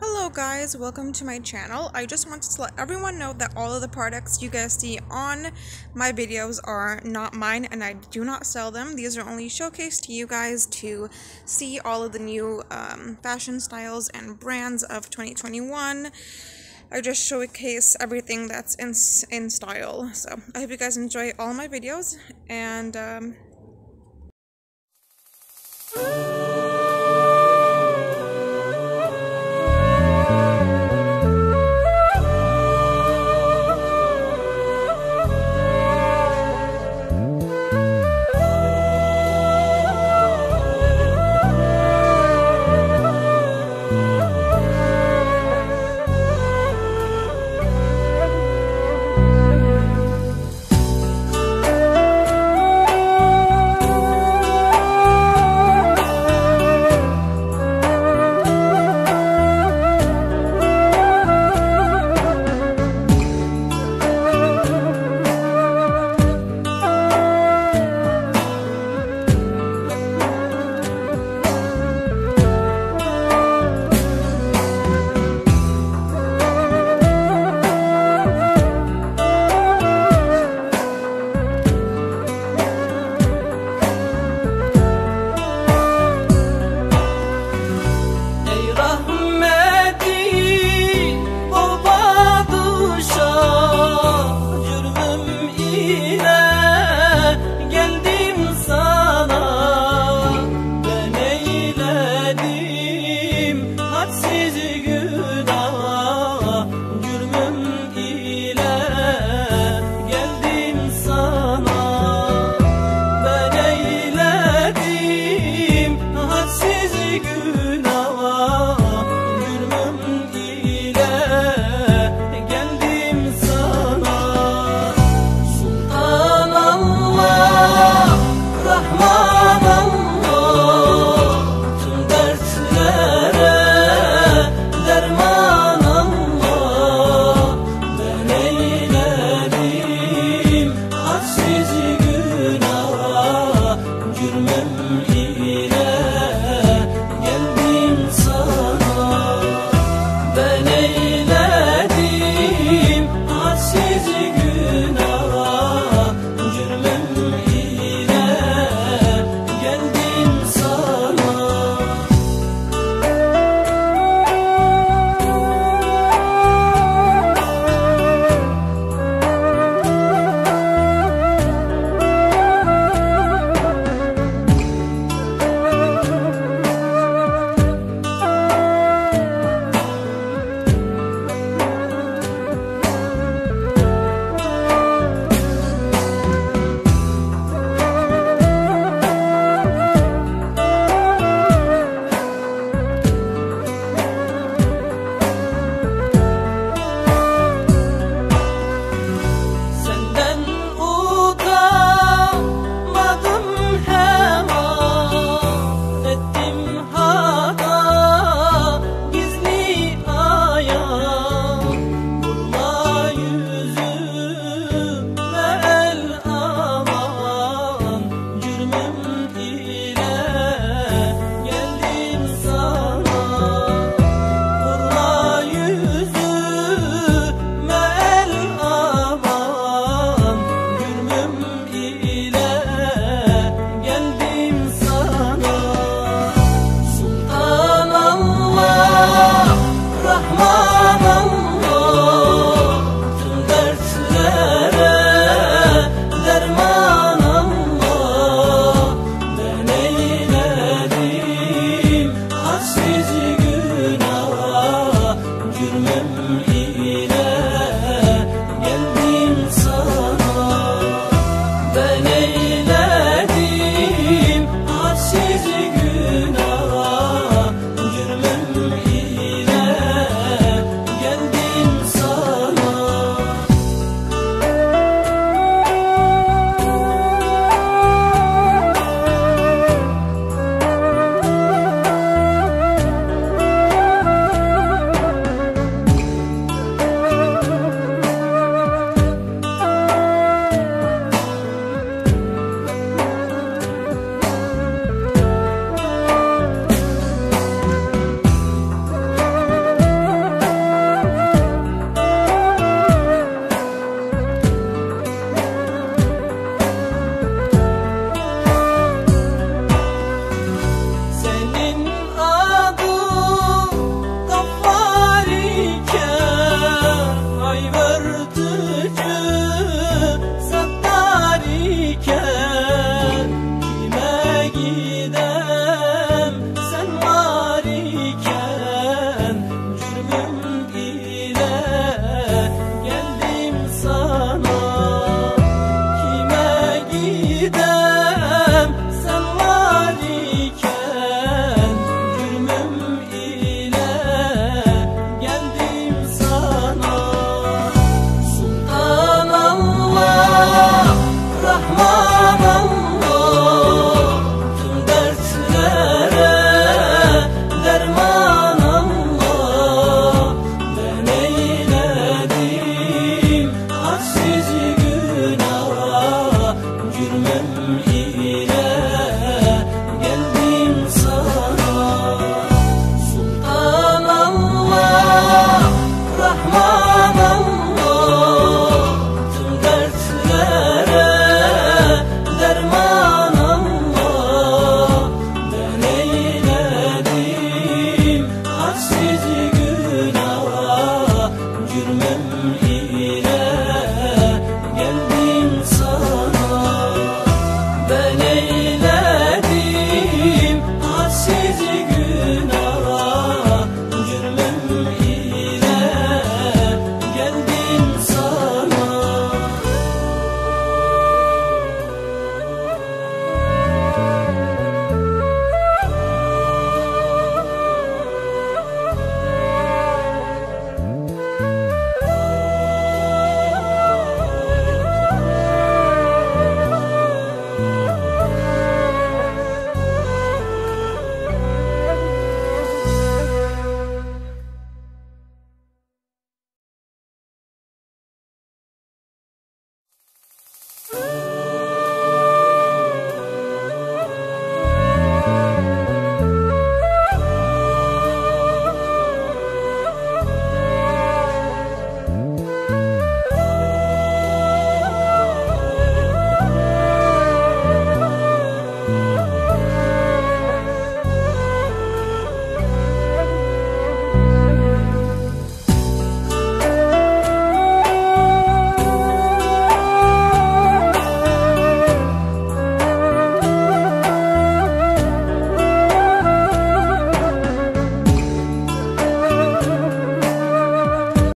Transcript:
Hello guys, welcome to my channel. I just wanted to let everyone know that all of the products you guys see on my videos are not mine and I do not sell them. These are only showcased to you guys to see all of the new um, fashion styles and brands of 2021. I just showcase everything that's in, in style. So I hope you guys enjoy all my videos and um, günah Cürmüm yürümem